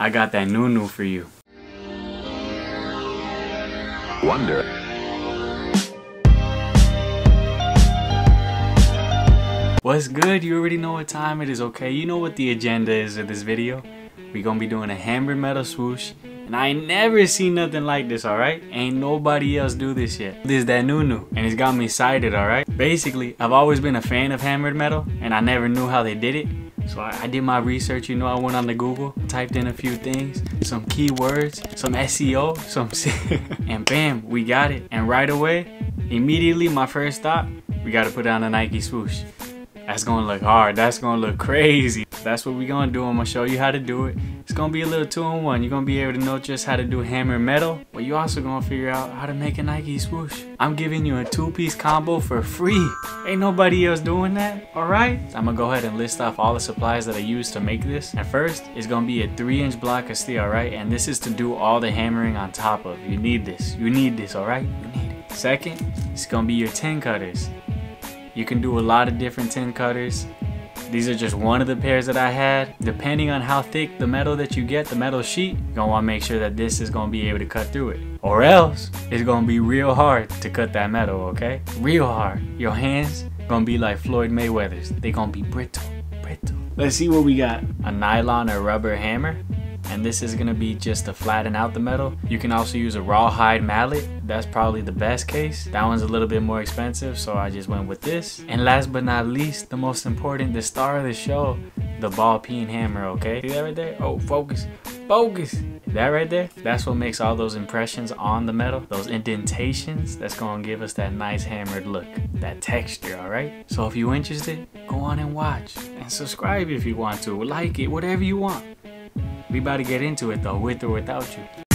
I got that Nunu for you. Wonder. What's good? You already know what time it is, okay? You know what the agenda is of this video. We're gonna be doing a hammered metal swoosh. And I ain't never seen nothing like this, alright? Ain't nobody else do this yet. This is that Nunu, and it's got me excited, alright? Basically, I've always been a fan of hammered metal, and I never knew how they did it. So I, I, did my research, you know, I went on the Google, typed in a few things, some keywords, some SEO, some and bam, we got it. And right away, immediately my first thought, we gotta put on a Nike swoosh. That's gonna look hard, that's gonna look crazy. That's what we gonna do, I'm gonna show you how to do it. It's gonna be a little two-in-one. You're gonna be able to know just how to do hammer metal, but you also gonna figure out how to make a Nike swoosh. I'm giving you a two-piece combo for free. Ain't nobody else doing that, alright? I'm gonna go ahead and list off all the supplies that I used to make this. At first, it's gonna be a three-inch block of steel, alright? And this is to do all the hammering on top of. You need this, you need this, alright? You need it. Second, it's gonna be your tin cutters. You can do a lot of different tin cutters. These are just one of the pairs that I had. Depending on how thick the metal that you get, the metal sheet, you're gonna wanna make sure that this is gonna be able to cut through it. Or else, it's gonna be real hard to cut that metal, okay? Real hard. Your hands gonna be like Floyd Mayweather's. They gonna be brittle, brittle. Let's see what we got. A nylon or rubber hammer and this is gonna be just to flatten out the metal. You can also use a rawhide mallet. That's probably the best case. That one's a little bit more expensive, so I just went with this. And last but not least, the most important, the star of the show, the ball peen hammer, okay? See that right there? Oh, focus, focus. That right there, that's what makes all those impressions on the metal, those indentations, that's gonna give us that nice hammered look, that texture, all right? So if you're interested, go on and watch and subscribe if you want to, like it, whatever you want. We about to get into it though, with or without you.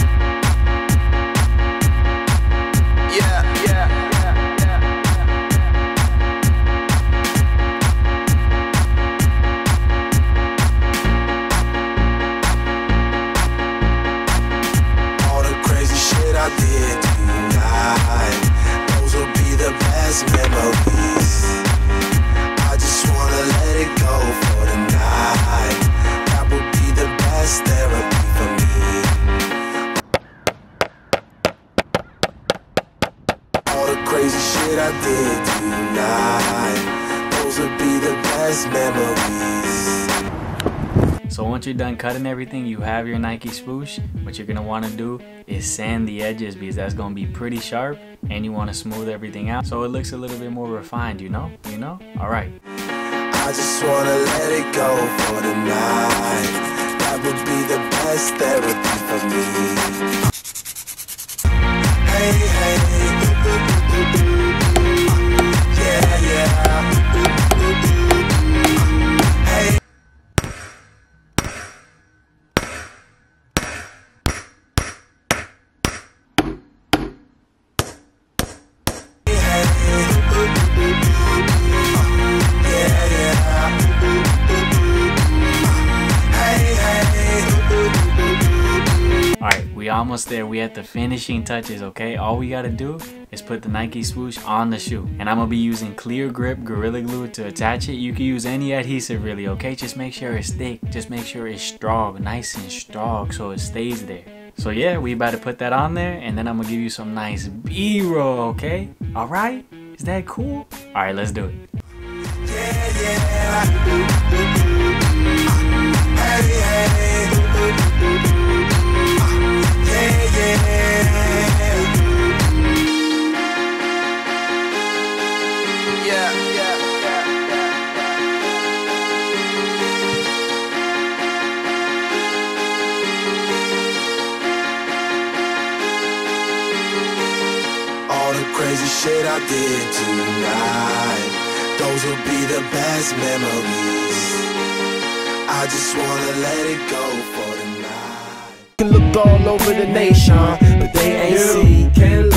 Did tonight Those will be the best memories so once you're done cutting everything, you have your Nike swoosh. What you're gonna wanna do is sand the edges because that's gonna be pretty sharp and you wanna smooth everything out so it looks a little bit more refined, you know? You know? All right. I just wanna let it go for the night. That would be the best therapy for almost there. We at the finishing touches, okay? All we gotta do is put the Nike swoosh on the shoe. And I'm gonna be using clear grip Gorilla Glue to attach it. You can use any adhesive really, okay? Just make sure it's thick. Just make sure it's strong, nice and strong so it stays there. So yeah, we about to put that on there and then I'm gonna give you some nice B-roll, okay? All right? Is that cool? All right, let's do it. Yeah, yeah. Hey, hey. Shit I did tonight. Those will be the best memories. I just wanna let it go for tonight Can look all over the nation But they ain't You see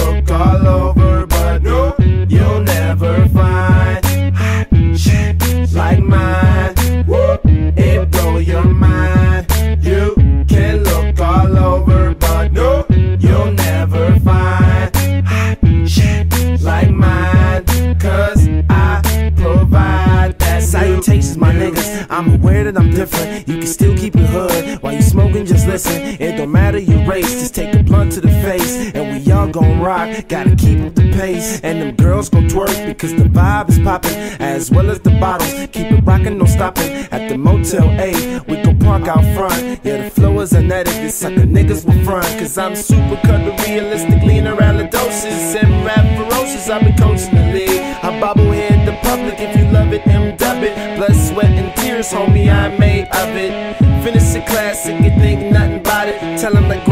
aware that I'm different. You can still keep it hood while you smoking, just listen, it don't matter your race, just take a blunt to the face, and we all gon' rock. Gotta keep up the pace, and them girls gon' twerk because the vibe is poppin', as well as the bottles. Keep it rockin', no stoppin'. At the Motel 8, we gon' park out front. Yeah, the flow is this sucker niggas will front, cause I'm super cut the realistic, lean around the doses, and rap and tears, homie, I made of it. Finish the classic, you think nothing about it. Tell 'em like